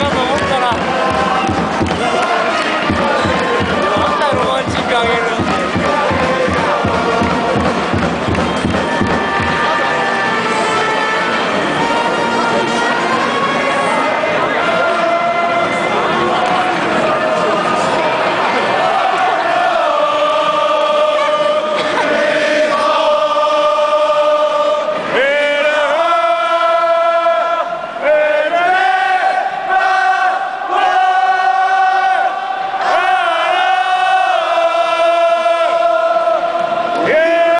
かと思ったら。